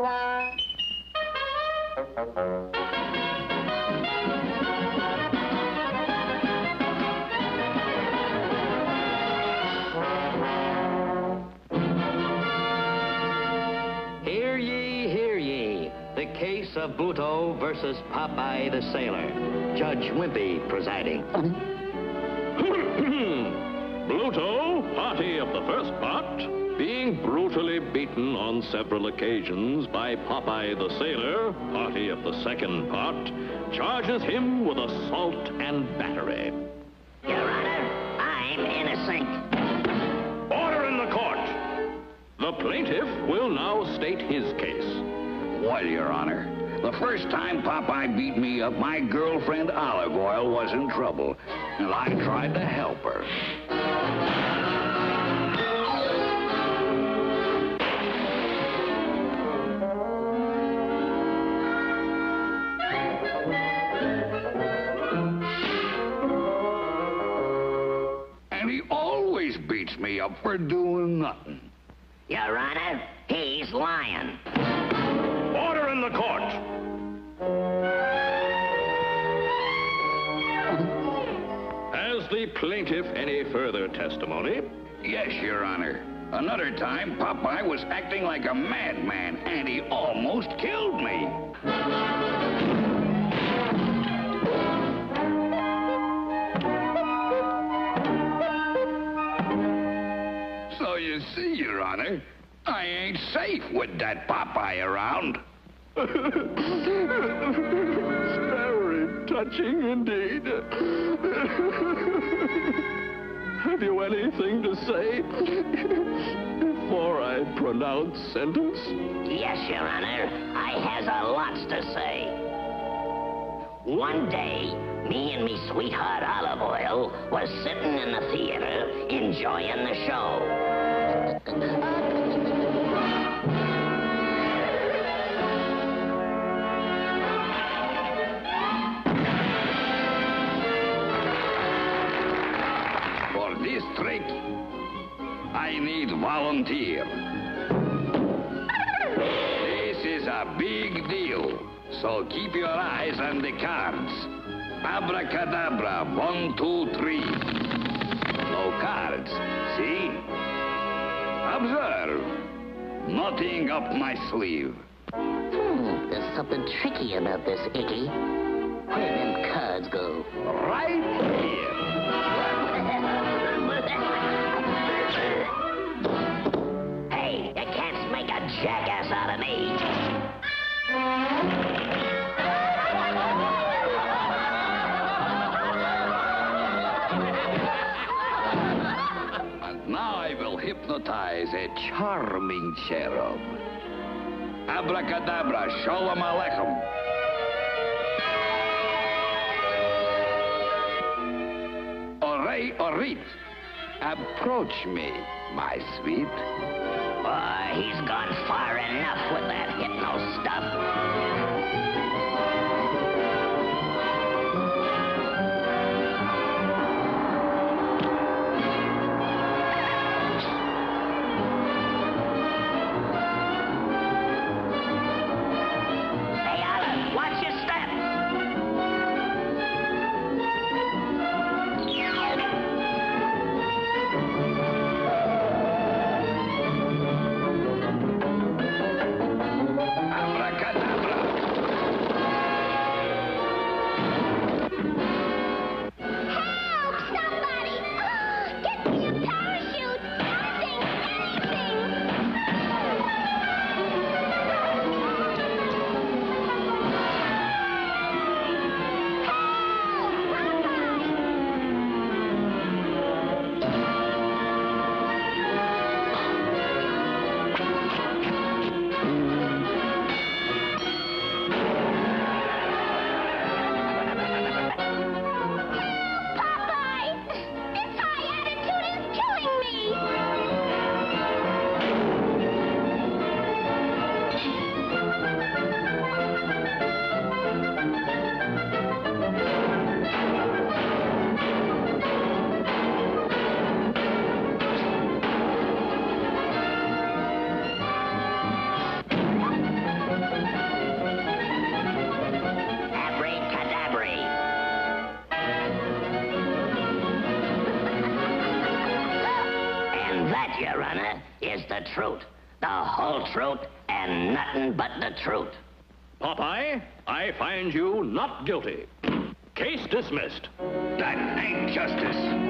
Hear ye, hear ye. The case of Bluto versus Popeye the Sailor. Judge Wimpy presiding. Bluto, party of the first part, being brutally beaten on several occasions by Popeye the Sailor, party of the second part, charges him with assault and battery. Your Honor, I'm innocent. Order in the court! The plaintiff will now state his case. Well, Your Honor, the first time Popeye beat me up, my girlfriend Olive Oyl was in trouble, and I tried to help her. And he always beats me up for doing nothing. Your Honor, he's lying. Order in the court! The plaintiff any further testimony? Yes, Your Honor. Another time, Popeye was acting like a madman, and he almost killed me. So you see, Your Honor, I ain't safe with that Popeye around. Very touching indeed. Have you anything to say before I pronounce sentence? Yes, Your Honor, I has a lots to say. One day, me and me sweetheart Olive Oyl was sitting in the theater enjoying the show. Trick, I need volunteer. This is a big deal, so keep your eyes on the cards. Abracadabra, one, two, three. No cards, see? Observe. Nothing up my sleeve. Hmm, there's something tricky about this, Iggy. Where them cards go? Right jackass out of me. And now I will hypnotize a charming cherub. Abracadabra, shalom aleichem. Ore, orit. Approach me, my sweet. Boy, he's gone runner, is the truth. The whole truth and nothing but the truth. Popeye, I find you not guilty. Case dismissed. That ain't justice.